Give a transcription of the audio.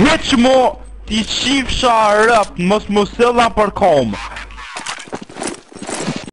heq mo ti qifësha rëp, mos mos sëlla për komë.